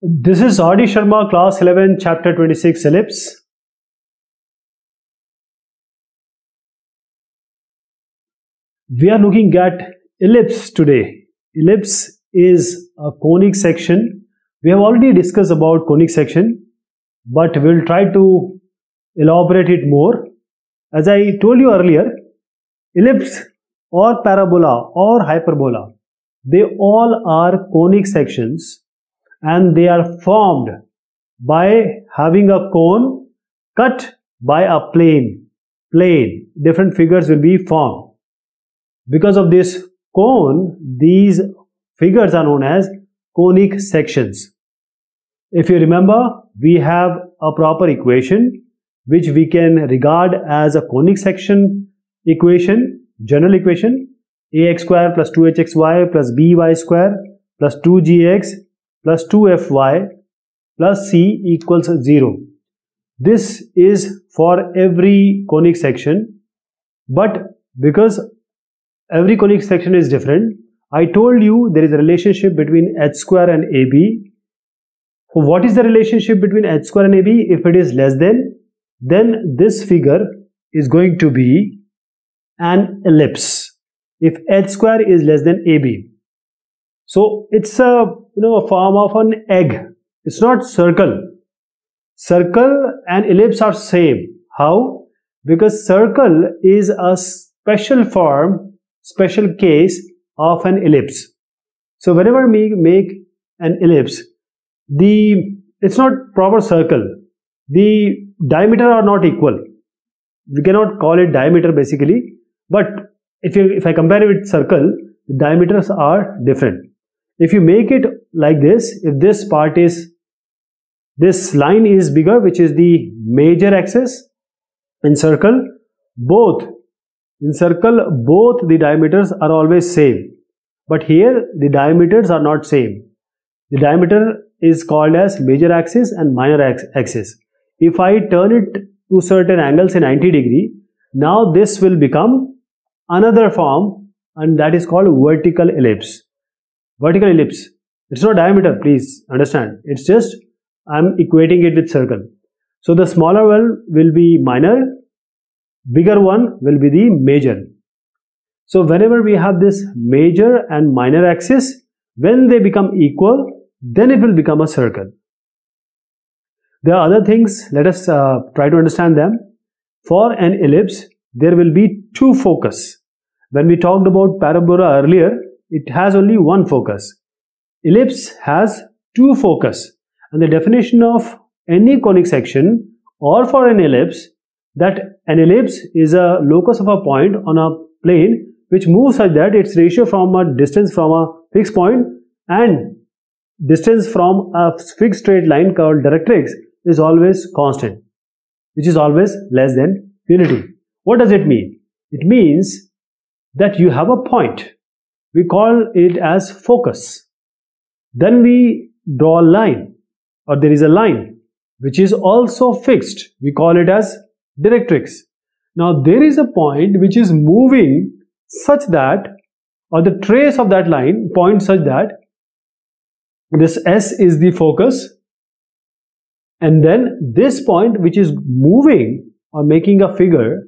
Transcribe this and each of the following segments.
This is RD Sharma, class 11, chapter 26, ellipse. We are looking at ellipse today. Ellipse is a conic section. We have already discussed about conic section, but we will try to elaborate it more. As I told you earlier, ellipse or parabola or hyperbola, they all are conic sections and they are formed by having a cone cut by a plane. Plane, different figures will be formed. Because of this cone, these figures are known as conic sections. If you remember, we have a proper equation which we can regard as a conic section equation, general equation, ax square plus 2hxy plus by square plus 2gx plus 2fy plus c equals 0. This is for every conic section, but because every conic section is different, I told you there is a relationship between h square and AB. So what is the relationship between h square and AB? If it is less than, then this figure is going to be an ellipse. If h square is less than AB. So it's a you know a form of an egg. It's not circle. Circle and ellipse are same. How? Because circle is a special form, special case of an ellipse. So whenever we make an ellipse, the it's not proper circle. The diameter are not equal. We cannot call it diameter basically, but if you if I compare it with circle, the diameters are different. If you make it like this, if this part is this line is bigger, which is the major axis in circle, both in circle both the diameters are always same. But here the diameters are not same. The diameter is called as major axis and minor axis. If I turn it to certain angles in 90 degree, now this will become another form and that is called vertical ellipse. Vertical ellipse. It's not diameter, please understand. It's just I'm equating it with circle. So the smaller one will be minor, bigger one will be the major. So whenever we have this major and minor axis, when they become equal, then it will become a circle. There are other things, let us uh, try to understand them. For an ellipse, there will be two focus. When we talked about parabola earlier, it has only one focus. Ellipse has two focus. And the definition of any conic section or for an ellipse, that an ellipse is a locus of a point on a plane which moves such that its ratio from a distance from a fixed point and distance from a fixed straight line called directrix is always constant, which is always less than unity. What does it mean? It means that you have a point. We call it as focus. Then we draw a line or there is a line which is also fixed. We call it as directrix. Now there is a point which is moving such that or the trace of that line point such that this S is the focus and then this point which is moving or making a figure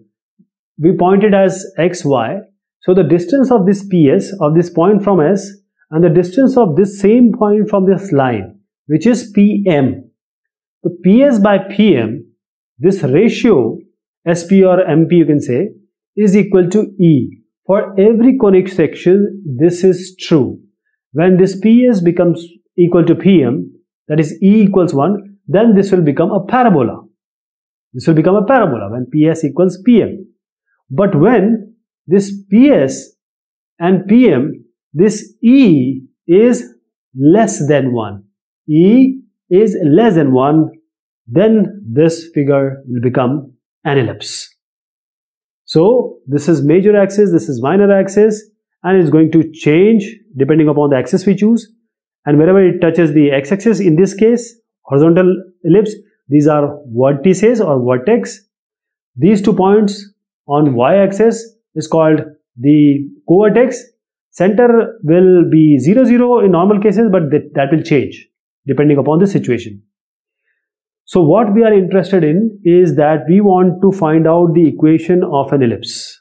we point it as xy so the distance of this ps of this point from s and the distance of this same point from this line which is pm so ps by pm this ratio sp or mp you can say is equal to e for every conic section this is true when this ps becomes equal to pm that is e equals 1 then this will become a parabola. This will become a parabola when PS equals PM. But when this PS and PM, this E is less than 1. E is less than 1, then this figure will become an ellipse. So this is major axis, this is minor axis, and it's going to change depending upon the axis we choose. And wherever it touches the x-axis, in this case, horizontal ellipse these are vertices or vertex these two points on y-axis is called the co-vertex center will be 0 0 in normal cases but that, that will change depending upon the situation. So what we are interested in is that we want to find out the equation of an ellipse.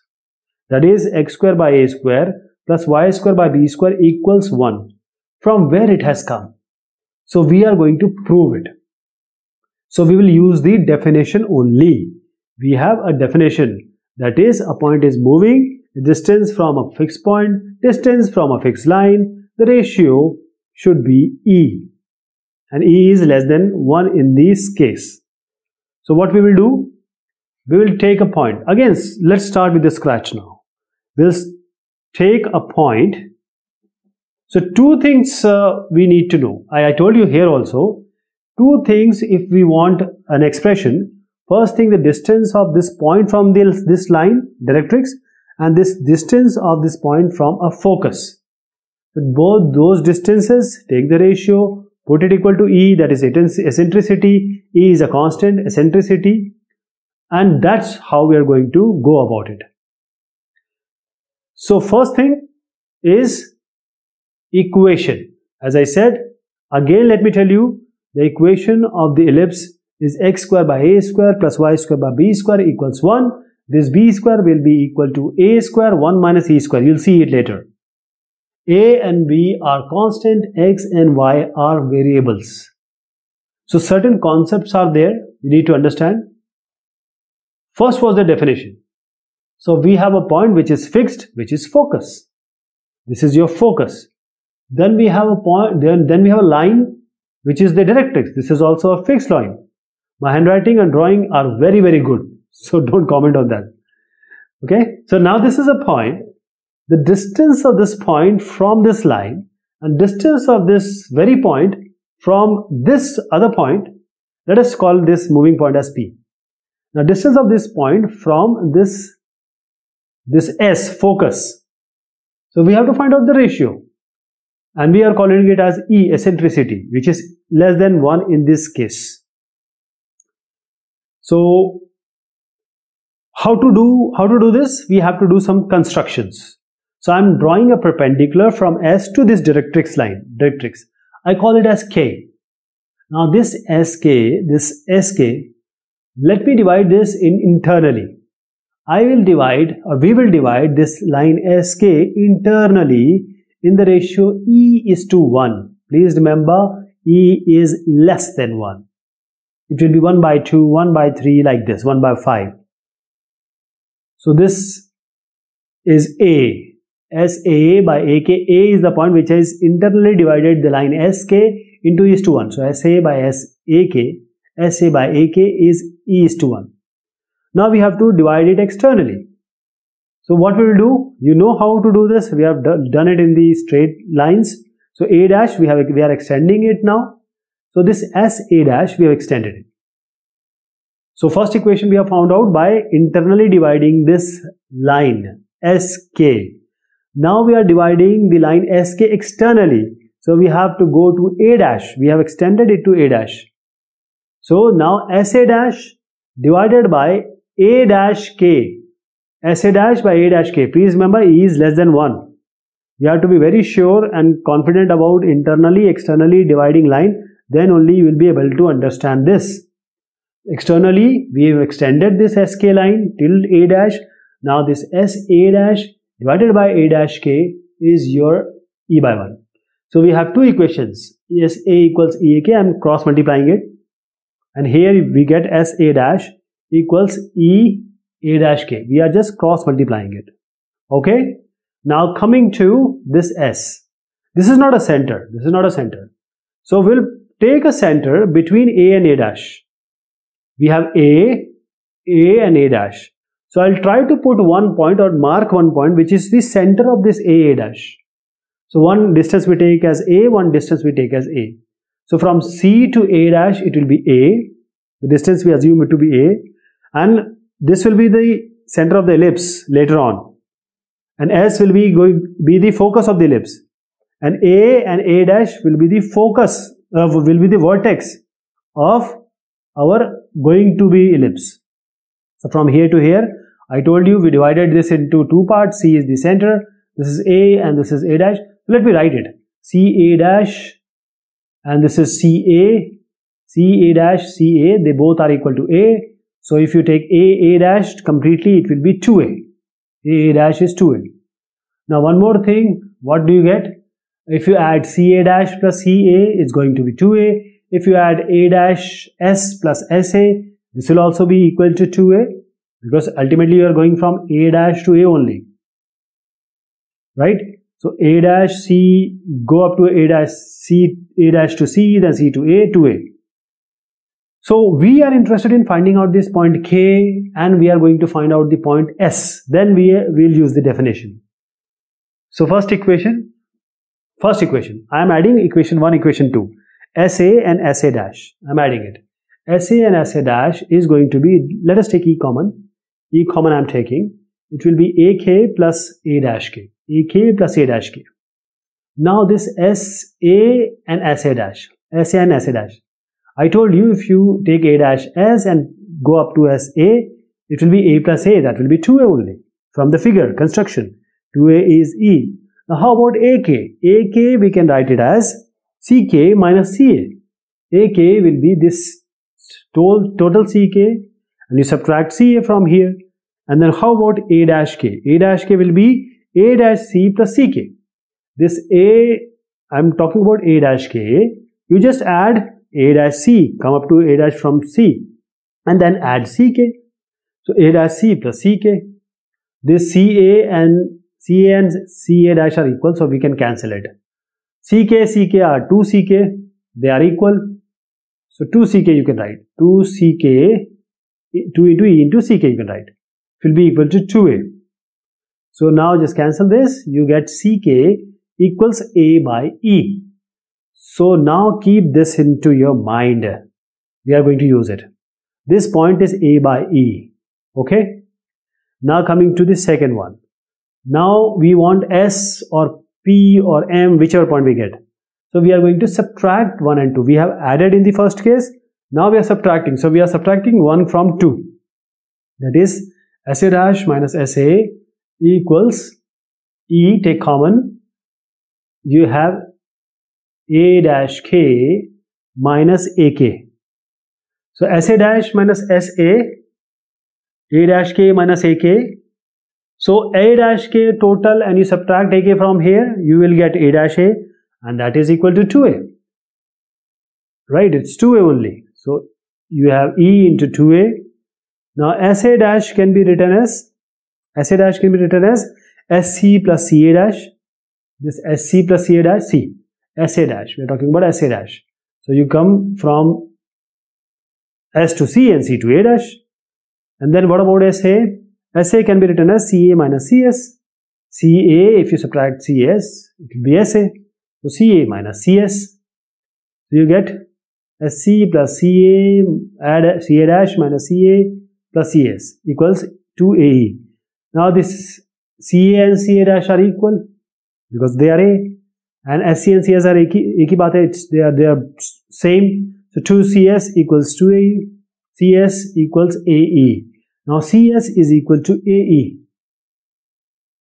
That is x square by a square plus y square by b square equals 1. From where it has come. So we are going to prove it. So we will use the definition only. We have a definition that is a point is moving, distance from a fixed point, distance from a fixed line, the ratio should be E and E is less than 1 in this case. So what we will do? We will take a point. Again, let's start with the scratch now. We'll take a point. So two things uh, we need to know. I, I told you here also, two things if we want an expression. First thing, the distance of this point from this, this line, directrix, and this distance of this point from a focus. With both those distances, take the ratio, put it equal to E, that is eccentricity, E is a constant, eccentricity, and that's how we are going to go about it. So first thing is equation. As I said, again let me tell you, the equation of the ellipse is x square by a square plus y square by b square equals 1. This b square will be equal to a square 1 minus e square. You'll see it later. A and B are constant, X and Y are variables. So certain concepts are there you need to understand. First was the definition. So we have a point which is fixed, which is focus. This is your focus. Then we have a point, then, then we have a line which is the directrix. This is also a fixed line. My handwriting and drawing are very, very good. So don't comment on that. Okay. So now this is a point the distance of this point from this line and distance of this very point from this other point, let us call this moving point as P. Now distance of this point from this, this S focus. So we have to find out the ratio and we are calling it as E eccentricity which is less than 1 in this case. So how to do how to do this? We have to do some constructions. So I'm drawing a perpendicular from S to this directrix line, directrix. I call it as K. Now this SK, this SK, let me divide this in internally. I will divide or we will divide this line SK internally in the ratio E is to 1. Please remember E is less than 1. It will be 1 by 2, 1 by 3 like this, 1 by 5. So this is A SA by AK. A is the point which has internally divided the line SK into is to 1. So SA by SAK, SA by AK is E is to 1. Now we have to divide it externally. So what we will do, you know how to do this. We have done it in the straight lines. So A dash, we have we are extending it now. So this SA dash, we have extended it. So first equation we have found out by internally dividing this line SK now we are dividing the line SK externally. So we have to go to A dash. We have extended it to A dash. So now SA dash divided by A dash K. SA dash by A dash K. Please remember E is less than 1. You have to be very sure and confident about internally, externally dividing line. Then only you will be able to understand this. Externally, we have extended this SK line till A dash. Now this SA dash divided by a dash k is your e by 1. So we have two equations. SA equals eak. I'm cross multiplying it. And here we get s a dash equals e a dash k. We are just cross multiplying it. Okay. Now coming to this s. This is not a center. This is not a center. So we'll take a center between a and a dash. We have a, a and a dash. So I'll try to put one point or mark one point which is the center of this A, A dash. So one distance we take as A, one distance we take as A. So from C to A dash it will be A. The distance we assume it to be A. And this will be the center of the ellipse later on. And S will be going be the focus of the ellipse. And A and A dash will be the focus, will be the vertex of our going to be ellipse. So from here to here, I told you we divided this into two parts. C is the center. This is A and this is A dash. Let me write it. C A dash and this is CA, CA dash, CA, they both are equal to A. So if you take A, A dash completely, it will be 2A. A, A dash is 2A. Now one more thing, what do you get? If you add CA dash plus CA, it's going to be 2A. If you add A dash S plus SA, this will also be equal to 2A because ultimately you are going from A dash to A only. Right? So A dash C go up to A dash C, A dash to C, then C to A to A. So we are interested in finding out this point K and we are going to find out the point S. Then we will use the definition. So first equation, first equation, I am adding equation 1, equation 2. SA and SA dash, I am adding it. SA and SA dash is going to be, let us take E common. E common I am taking. It will be AK plus A dash K. AK plus A dash K. Now this SA and SA dash, SA and SA dash. I told you if you take A dash S and go up to SA, it will be A plus A, that will be 2A only. From the figure, construction, 2A is E. Now how about AK? AK we can write it as CK minus CA. AK will be this total CK and you subtract CA from here. And then how about A dash K? A dash K will be A dash C plus CK. This A, I'm talking about A dash K. You just add A dash C, come up to A dash from C and then add CK. So A dash C plus CK. This CA and CA and CA dash are equal so we can cancel it. CK, CK are 2 CK, they are equal. So 2 CK you can write. 2 CK, 2 into E into CK you can write. It will be equal to 2A. So now just cancel this. You get CK equals A by E. So now keep this into your mind. We are going to use it. This point is A by E. Okay. Now coming to the second one. Now we want S or P or M, whichever point we get. So we are going to subtract 1 and 2. We have added in the first case. Now we are subtracting. So we are subtracting 1 from 2. That is SA dash minus SA equals E take common. You have A dash K minus AK. So SA dash minus SA, A dash K minus AK so A dash K total and you subtract AK from here, you will get A dash A and that is equal to 2A. Right, it's 2A only. So you have E into 2A. Now SA dash can be written as, SA dash can be written as SC plus CA dash. This SC plus CA dash C. SA dash, we are talking about SA dash. So you come from S to C and C to A dash. And then what about SA? SA can be written as CA minus CS. CA, if you subtract CS, it will be SA. So CA minus CS. So you get SC plus CA add CA dash minus CA plus CS equals 2AE. Now this CA and CA dash are equal because they are A and SC and CS are A baat hai, it's, they are they are same. So 2CS equals 2AE, CS equals AE now CS is equal to AE.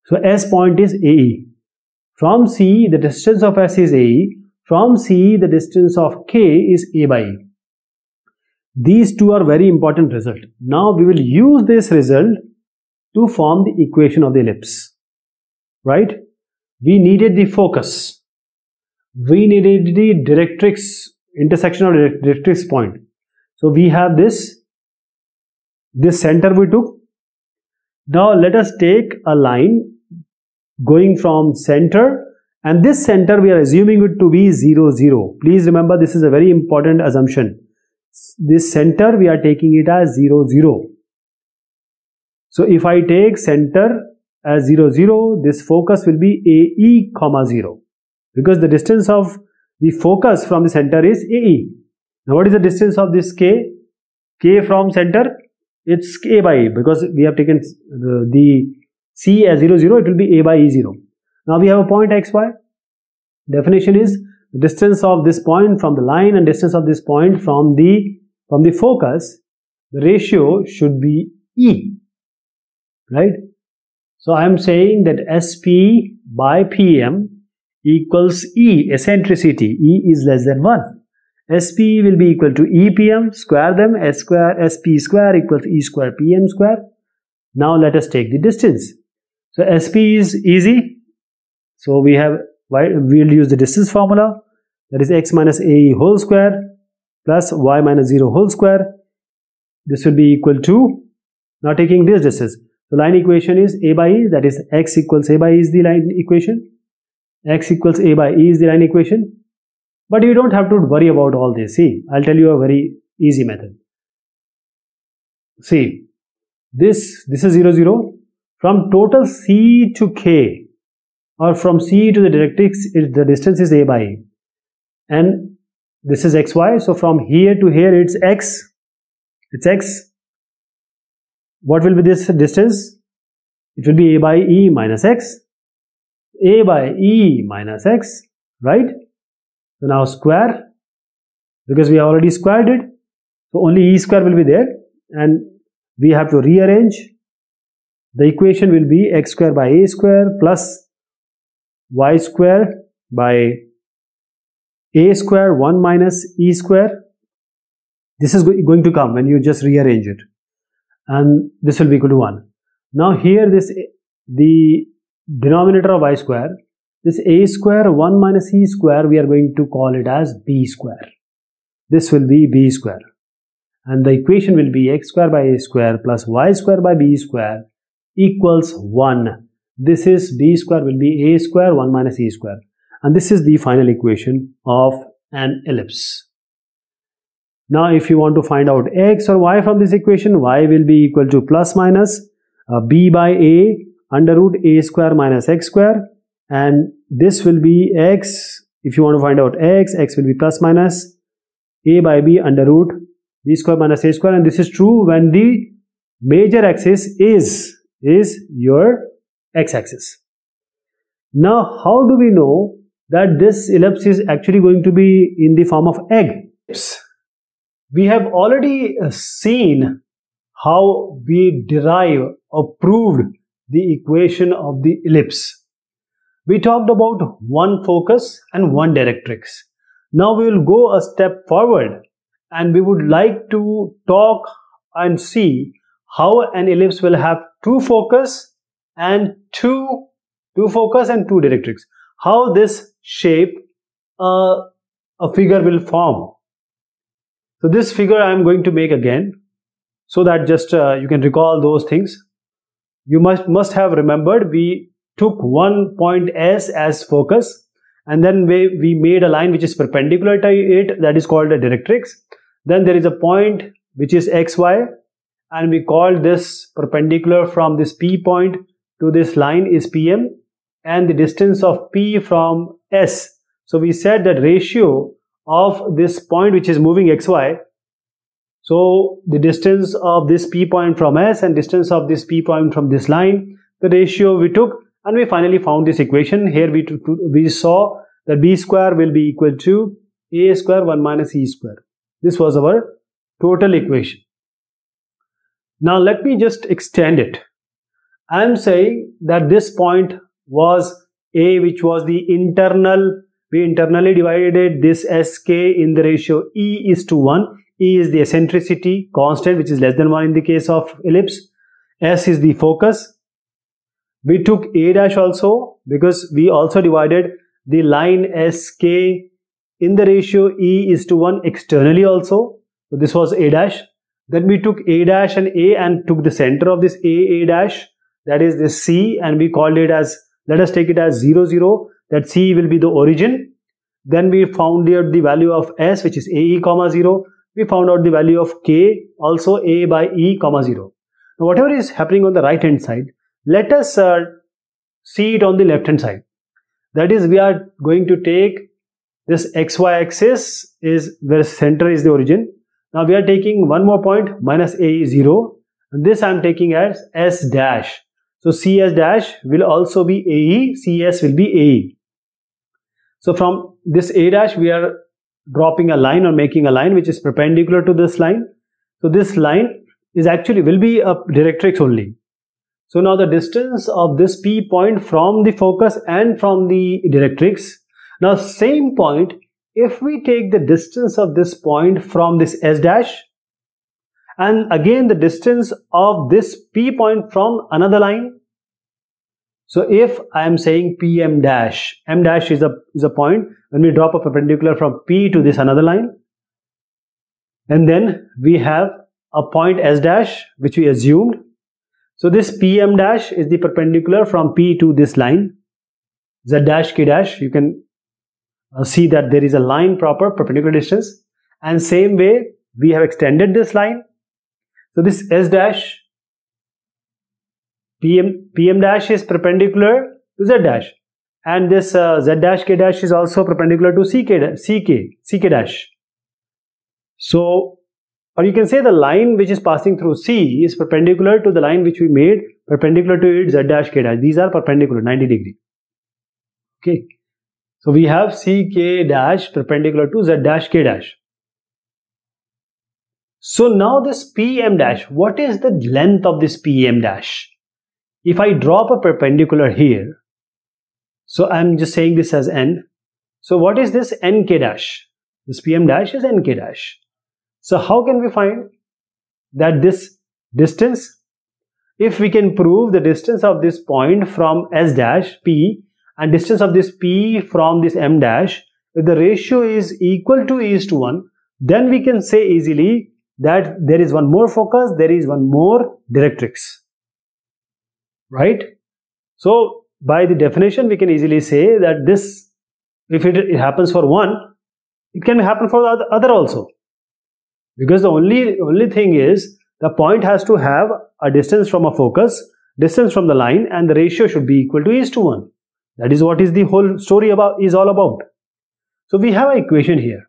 So S point is AE. From C, the distance of S is AE. From C, the distance of K is A by E. These two are very important result. Now we will use this result to form the equation of the ellipse. Right? We needed the focus. We needed the directrix, intersection of directrix point. So we have this this center we took. Now let us take a line going from center and this center we are assuming it to be 0, 0. Please remember this is a very important assumption. This center we are taking it as 0, 0. So if I take center as 0, 0, this focus will be AE comma 0 because the distance of the focus from the center is AE. Now what is the distance of this K? K from center it's a by e because we have taken the, the c as 0 0 it will be a by e 0 now we have a point xy definition is distance of this point from the line and distance of this point from the from the focus the ratio should be e right? So i am saying that sp by pm equals e eccentricity e is less than 1 SP will be equal to EPM, square them, S square, SP square equals E square PM square. Now let us take the distance. So SP is easy. So we have, we'll use the distance formula. That is x minus AE whole square plus y minus 0 whole square. This will be equal to, now taking this distance. The line equation is A by E, that is x equals A by E is the line equation. x equals A by E is the line equation. But you don't have to worry about all this. See, I'll tell you a very easy method. See, this, this is 0, 0. From total C to K or from C to the directrix, the distance is A by E. And this is xy. So from here to here, it's x. It's x. What will be this distance? It will be A by E minus x. A by E minus x, right? So now square, because we have already squared it, so only e square will be there and we have to rearrange. The equation will be x square by a square plus y square by a square 1 minus e square. This is going to come when you just rearrange it and this will be equal to 1. Now here this the denominator of y square this a square 1 minus e square we are going to call it as b square. This will be b square and the equation will be x square by a square plus y square by b square equals 1. This is b square will be a square 1 minus e square and this is the final equation of an ellipse. Now if you want to find out x or y from this equation, y will be equal to plus minus uh, b by a under root a square minus x square and this will be x if you want to find out x x will be plus minus a by b under root b square minus a square. And this is true when the major axis is is your x-axis now how do we know that this ellipse is actually going to be in the form of egg? We have already seen how we derive or proved the equation of the ellipse we talked about one focus and one directrix. Now we will go a step forward and we would like to talk and see how an ellipse will have two focus and two, two focus and two directrix. How this shape uh, a figure will form. So this figure I am going to make again so that just uh, you can recall those things. You must, must have remembered we took one point S as focus and then we, we made a line which is perpendicular to it that is called a directrix. Then there is a point which is XY and we call this perpendicular from this P point to this line is PM and the distance of P from S. So we said that ratio of this point which is moving XY so the distance of this P point from S and distance of this P point from this line, the ratio we took and we finally found this equation. Here we we saw that b square will be equal to a square 1 minus e square. This was our total equation. Now let me just extend it. I am saying that this point was a which was the internal we internally divided this sk in the ratio e is to 1 e is the eccentricity constant which is less than 1 in the case of ellipse. S is the focus we took A dash also because we also divided the line SK in the ratio E is to 1 externally also. So this was A dash. Then we took A dash and A and took the center of this A, A dash that is this C and we called it as, let us take it as 0, 0 that C will be the origin. Then we found out the value of S which is AE comma 0. We found out the value of K also A by E comma 0. Now whatever is happening on the right hand side, let us uh, see it on the left hand side. That is, we are going to take this xy axis is where center is the origin. Now we are taking one more point minus a is 0 and this I am taking as s dash. So cs dash will also be ae, cs will be ae. So from this a dash we are dropping a line or making a line which is perpendicular to this line. So this line is actually will be a directrix only. So now the distance of this P point from the focus and from the directrix. Now same point if we take the distance of this point from this S dash and again the distance of this P point from another line. So if I am saying PM dash, M dash is a, is a point when we drop a perpendicular from P to this another line and then we have a point S dash which we assumed. So this PM dash is the perpendicular from P to this line. Z dash K dash you can uh, see that there is a line proper perpendicular distance. And same way we have extended this line. So this s dash pm pm dash is perpendicular to z dash. And this uh, z dash k dash is also perpendicular to ck ck ck dash. So or you can say the line which is passing through c is perpendicular to the line which we made perpendicular to it z dash k dash these are perpendicular 90 degree okay so we have ck dash perpendicular to z dash k dash. So now this pm dash, what is the length of this pm dash? If I drop a perpendicular here, so I'm just saying this as n. So what is this nk dash? This pm dash is nk dash. So how can we find that this distance? If we can prove the distance of this point from s dash p and distance of this p from this m dash if the ratio is equal to is to 1 then we can say easily that there is one more focus there is one more directrix right so by the definition we can easily say that this if it, it happens for one it can happen for the other also because the only only thing is the point has to have a distance from a focus distance from the line and the ratio should be equal to is to 1 that is what is the whole story about is all about. So we have an equation here.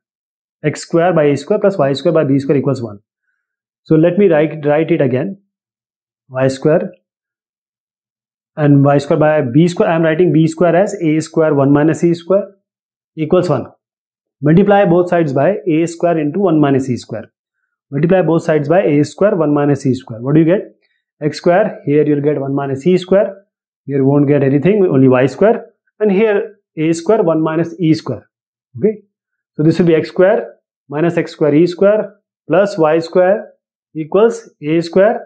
x square by a square plus y square by b square equals 1. So let me write, write it again. y square and y square by b square. I am writing b square as a square 1 minus e square equals 1. Multiply both sides by a square into 1 minus e square. Multiply both sides by a square 1 minus e square. What do you get? x square. Here you will get 1 minus e square here won't get anything, only y square. And here a square 1 minus e square. Okay. So this will be x square minus x square e square plus y square equals a square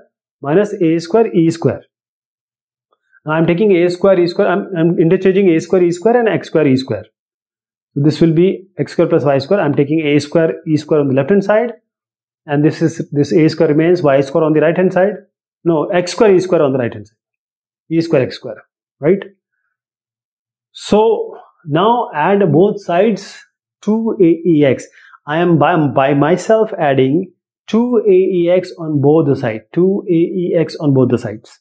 minus a square e square. Now I'm taking a square e square, I'm, I'm interchanging a square e square and x square e square. So this will be x square plus y square. I'm taking a square e square on the left hand side and this is this a square remains y square on the right hand side. No, x square e square on the right hand side e square x square, right? So now add both sides 2aex. I am by, by myself adding 2aex on both the sides, 2aex on both the sides.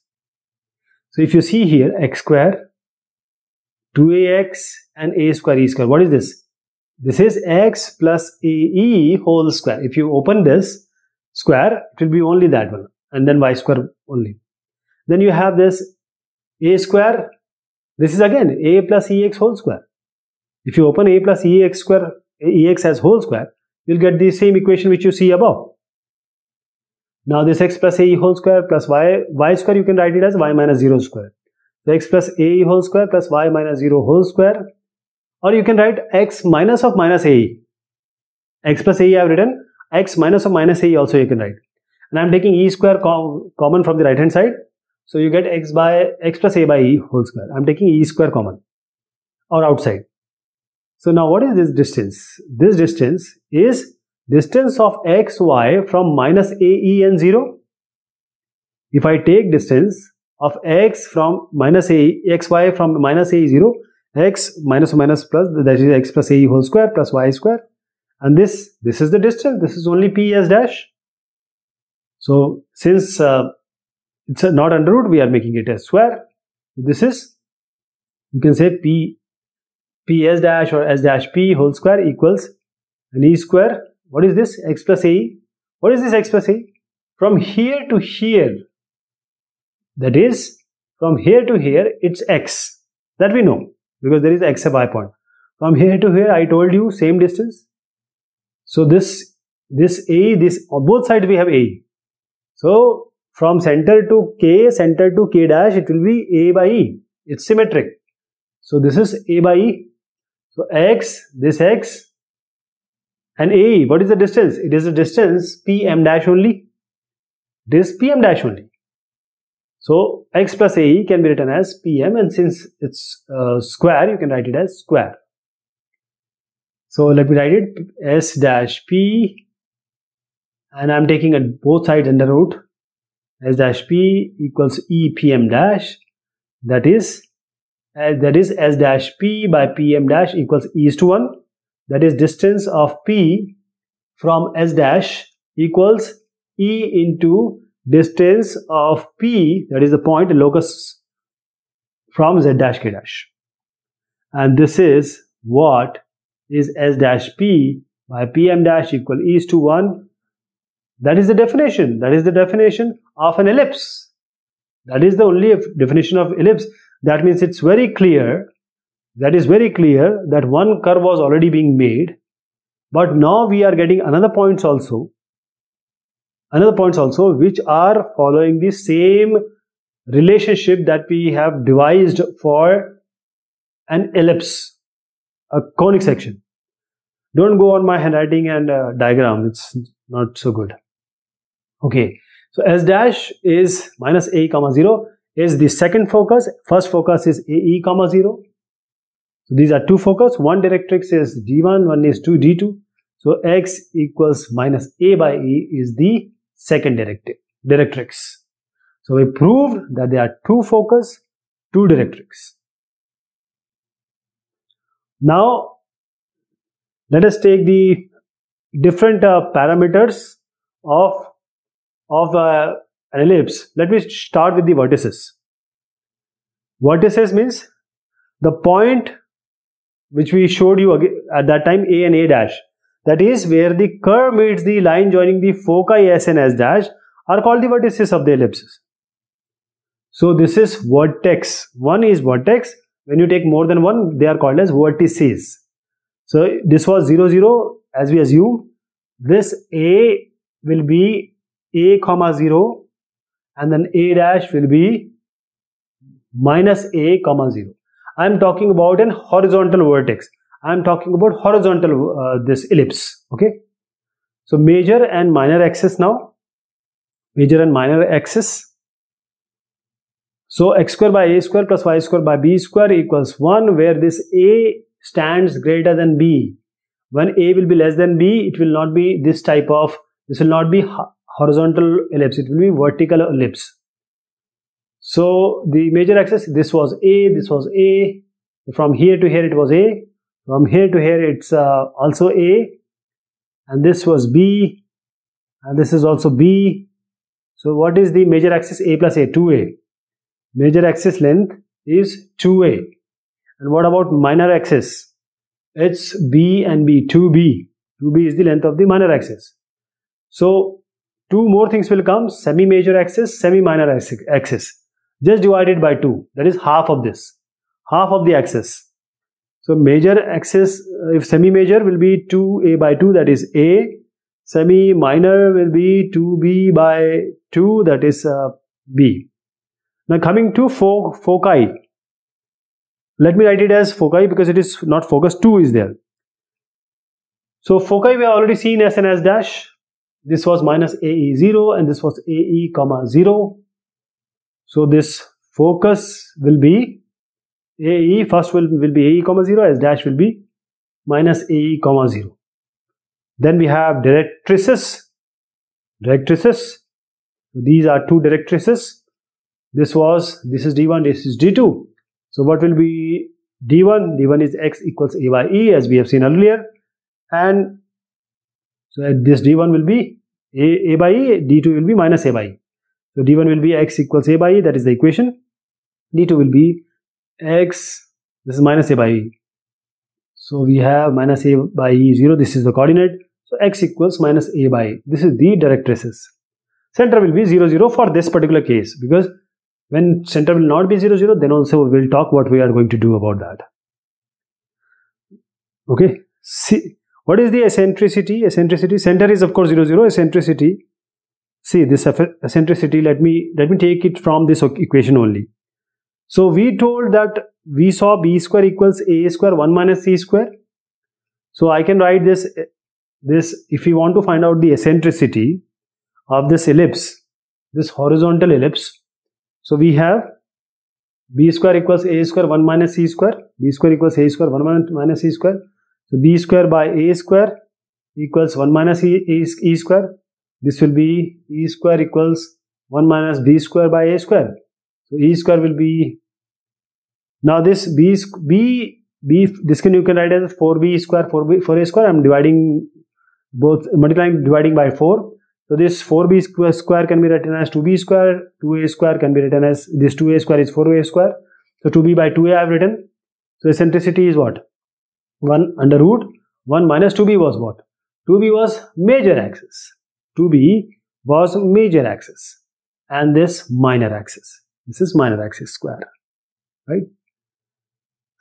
So if you see here x square, 2ax and a square e square. What is this? This is x plus ae whole square. If you open this square, it will be only that one and then y square only. Then you have this a square. This is again a plus ex whole square. If you open a plus ex square ex as whole square you'll get the same equation which you see above. Now this x plus a whole square plus y y square you can write it as y minus 0 square. So x plus a whole square plus y minus 0 whole square or you can write x minus of minus a x plus a I have written x minus of minus a also you can write and I'm taking e square com common from the right hand side so you get x by x plus a by e whole square. I'm taking e square common or outside. So now what is this distance? This distance is distance of x, y from minus a, e and 0. If I take distance of x from minus a, x, y from minus a, 0, x minus minus plus that is x plus a whole square plus y square. And this this is the distance. This is only p s dash. So since uh, it's not under root we are making it a square. This is you can say p p s dash or s dash p whole square equals an e square. What is this? x plus a. What is this x plus a? From here to here. That is from here to here it's x. That we know because there is x y point from here to here i told you same distance so this this a this on both sides we have a so from center to K, center to K dash, it will be A by E. It's symmetric. So this is A by E. So X, this X, And AE, what is the distance? It is the distance PM dash only. This PM dash only. So x plus AE can be written as PM and since it's uh, square, you can write it as square. So let me write it S dash P and I'm taking at both sides under root. S dash P equals E PM dash. That is as that is S dash P by PM dash equals E is to 1 that is distance of P from S dash equals E into distance of P that is the point locus from Z dash K dash. And this is what is S dash P by PM dash equal is to 1 that is the definition. That is the definition of an ellipse. That is the only definition of ellipse. That means it's very clear. That is very clear that one curve was already being made. But now we are getting another points also another points also which are following the same relationship that we have devised for an ellipse a conic section don't go on my handwriting and uh, diagram it's not so good okay so s dash is minus a comma 0 is the second focus. First focus is AE comma 0. So these are two focus. One directrix is D1, one is 2 D2. So X equals minus A by E is the second directive, directrix. So we proved that there are two focus, two directrix. Now let us take the different uh, parameters of of uh, an ellipse, let me start with the vertices. Vertices means the point which we showed you at that time A and A dash. That is where the curve meets the line joining the foci S and S dash are called the vertices of the ellipses. So this is vertex. One is vertex. When you take more than one, they are called as vertices. So this was 0, 0 as we assume. This A will be A comma 0 and then a dash will be minus a comma 0. I am talking about an horizontal vertex. I am talking about horizontal uh, this ellipse. Okay. So major and minor axis now. Major and minor axis. So x square by a square plus y square by b square equals 1 where this a stands greater than b. When a will be less than b, it will not be this type of, this will not be horizontal ellipse it will be vertical ellipse so the major axis this was a this was a from here to here it was a from here to here it's uh, also a and this was b and this is also b. So what is the major axis a plus a? 2a major axis length is 2a and what about minor axis? It's b and b 2b 2b is the length of the minor axis. So two more things will come. Semi major axis semi minor axis. Just divided by 2 that is half of this. Half of the axis so major axis uh, if semi major will be 2a by 2 that is a. Semi minor will be 2b by 2 that is uh, b. Now coming to fo foci. Let me write it as foci because it is not focus 2 is there. So foci we have already seen as an s dash. This was minus AE 0 and this was AE comma 0. So this focus will be AE first will, will be AE comma 0 as dash will be minus AE comma 0. Then we have directrices. Directrices. These are two directrices. This was, this is D1, this is D2. So what will be D1? D1 is X equals A by E as we have seen earlier. And so this d1 will be a, a by e, d2 will be minus a by e. So d1 will be x equals a by e, that is the equation. d2 will be x, this is minus a by e. So we have minus a by e 0, this is the coordinate. So x equals minus a by e. This is the directrices. Center will be 0, 0 for this particular case because when center will not be 0, 0, then also we'll talk what we are going to do about that. Okay. See, what is the eccentricity? Eccentricity center is of course 0 0 eccentricity. See this eccentricity let me let me take it from this equation only. So we told that we saw b square equals a square 1 minus c square. So I can write this this if we want to find out the eccentricity of this ellipse, this horizontal ellipse, so we have b square equals a square 1 minus c square, b square equals a square 1 minus c square. So b square by a square equals 1 minus e, e, e square. This will be e square equals 1 minus b square by a square. So e square will be now this b b b this can you can write as 4b square 4b 4a square. I'm dividing both multiplying dividing by 4. So this 4b square, square can be written as 2b square, 2a square can be written as this 2a square is 4a square. So 2b by 2a I have written. So eccentricity is what? 1 under root 1 minus 2b was what? 2b was major axis. 2b was major axis and this minor axis. This is minor axis square, right?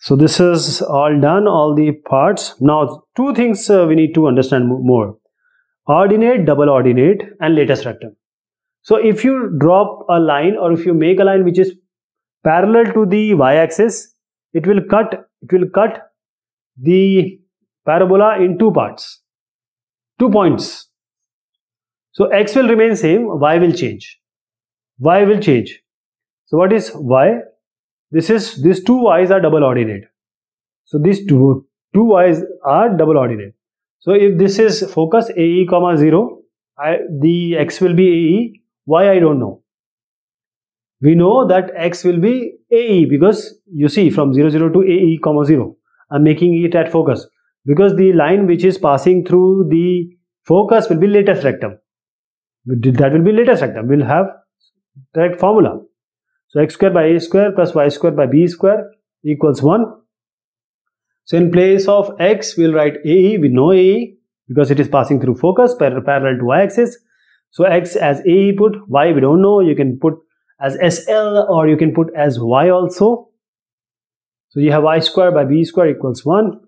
So this is all done, all the parts. Now two things uh, we need to understand more. Ordinate, double ordinate and latus rectum. So if you drop a line or if you make a line which is parallel to the y-axis, it will cut, it will cut the parabola in two parts, two points. So x will remain same, y will change. y will change. So what is y? This is these two y's are double ordinate. So these two two y's are double ordinate. So if this is focus AE comma 0, I, the x will be AE, why I don't know. We know that x will be AE because you see from 0, 0 to AE comma 0. I'm making it at focus because the line which is passing through the focus will be latus rectum. That will be latus rectum. We'll have direct formula. So x square by a square plus y square by b square equals 1. So in place of x, we'll write AE. We know AE because it is passing through focus parallel to y-axis. So x as AE put, y we don't know. You can put as SL or you can put as y also. So you have y square by b square equals 1.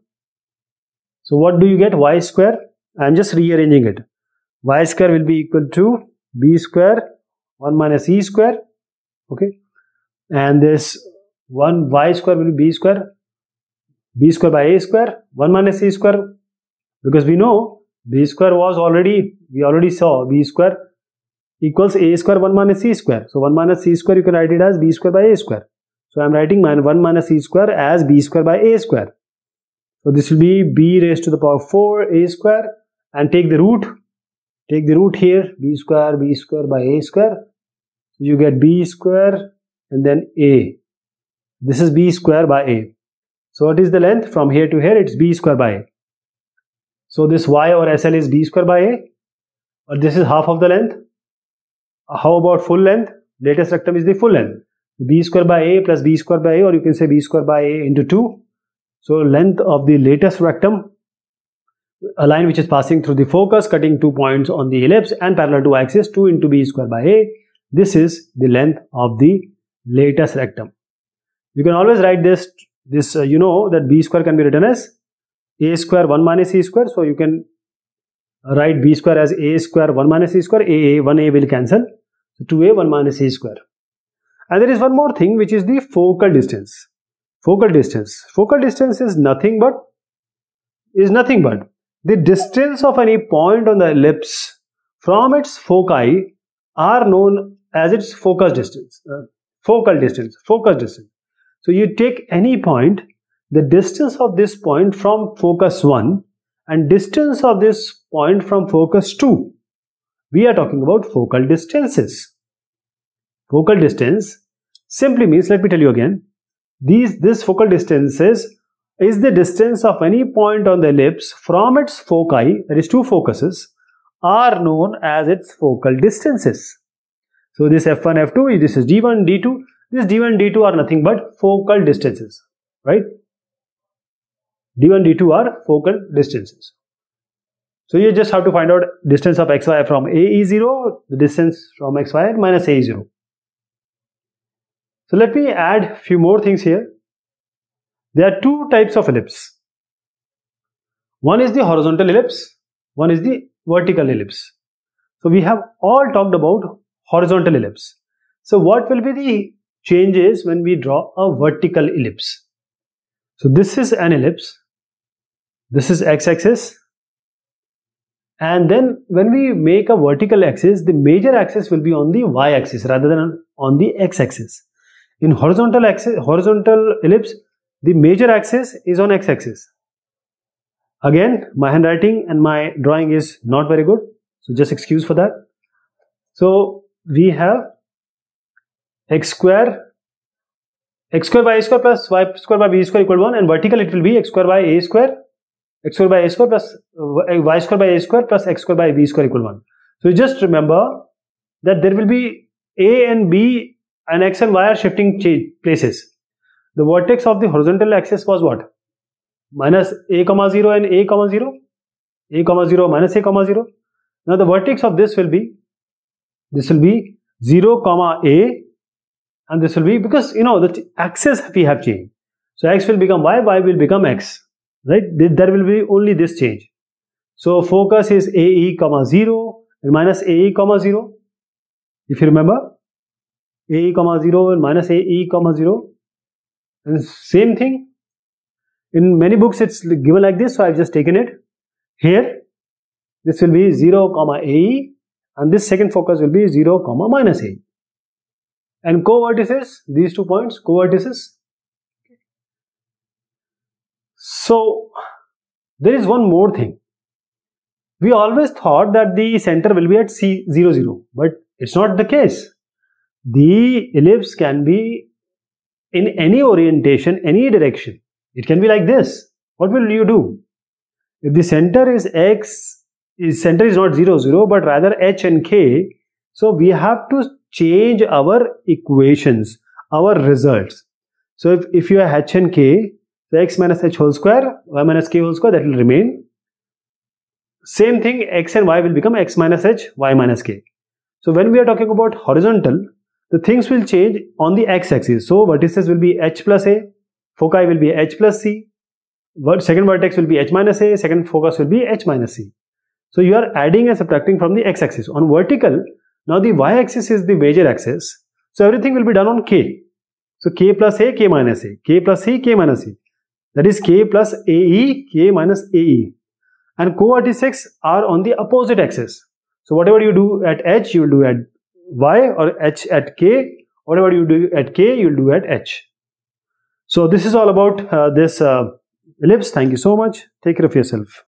So what do you get? y square. I'm just rearranging it. y square will be equal to b square 1 minus e square. Okay and this 1 y square will be b square b square by a square 1 minus c square. Because we know b square was already we already saw b square equals a square 1 minus c square. So 1 minus c square you can write it as b square by a square. So i'm writing 1 minus c square as b square by a square. So this will be b raised to the power 4 a square. And take the root take the root here b square b square by a square. So you get b square and then a. This is b square by a. So what is the length? From here to here it's b square by a. So this y or SL is b square by a. Or this is half of the length. Uh, how about full length? Latus rectum is the full length. b square by a plus b square by a or you can say b square by a into 2. So length of the latus rectum a line which is passing through the focus cutting two points on the ellipse and parallel to axis 2 into b square by a. This is the length of the latus rectum. You can always write this, this uh, you know that b square can be written as a square 1 minus c square. So you can write b square as a square 1 minus c square, a, a 1a will cancel. So 2a 1 minus c square. And there is one more thing which is the focal distance. Focal distance. Focal distance is nothing but is nothing but the distance of any point on the ellipse from its foci are known as its focus distance. Uh, focal distance, focus distance. So you take any point, the distance of this point from focus 1 and distance of this point from focus 2. We are talking about focal distances. Focal distance simply means, let me tell you again, these this focal distances is the distance of any point on the ellipse from its foci, that is two focuses, are known as its focal distances. So this F1, F2, this is D1, D2. This D1, D2 are nothing but focal distances, right? D1, D2 are focal distances. So you just have to find out distance of xy from A is 0, the distance from xy minus A is 0. So let me add few more things here. There are two types of ellipse. One is the horizontal ellipse, one is the vertical ellipse. So we have all talked about horizontal ellipse. So what will be the changes when we draw a vertical ellipse? So this is an ellipse. This is x-axis. And then when we make a vertical axis, the major axis will be on the y-axis rather than on the x-axis. In horizontal axis, horizontal ellipse, the major axis is on x-axis. Again, my handwriting and my drawing is not very good, so just excuse for that. So we have x square x square by a square plus y square by b square equal to 1 and vertical it will be x square by a square x square by a square plus uh, y square by a square plus x square by b square equal 1. So just remember that there will be a and b and x and y are shifting places. The vertex of the horizontal axis was what? Minus a comma 0 and a comma 0. a comma 0 minus a comma 0. Now the vertex of this will be, this will be 0 comma a and this will be, because you know the axis we have changed. So x will become y, y will become x right? There will be only this change. So focus is ae comma 0 and minus ae comma 0 if you remember ae comma 0 and minus ae comma 0 and same thing. In many books it's given like this so i've just taken it. Here this will be 0 comma ae and this second focus will be 0 comma minus ae and co-vertices these two points co-vertices so there is one more thing. We always thought that the center will be at C 0, 0, but it's not the case. The ellipse can be in any orientation, any direction. It can be like this. What will you do? If the center is x, center is not 0, 0, but rather h and k, so we have to change our equations, our results. So if, if you have h and k, so x minus h whole square, y minus k whole square, that will remain. Same thing, x and y will become x minus h, y minus k. So when we are talking about horizontal, the things will change on the x-axis. So vertices will be h plus a, foci will be h plus c, second vertex will be h minus a, second focus will be h minus c. So you are adding and subtracting from the x-axis. On vertical, now the y-axis is the major axis. So everything will be done on k. So k plus a, k minus a, k plus c, k minus c that is k plus AE, k minus AE. And co-vertices are on the opposite axis. So whatever you do at H, you will do at Y or H at K. Whatever you do at K, you will do at H. So this is all about uh, this uh, ellipse. Thank you so much. Take care of yourself.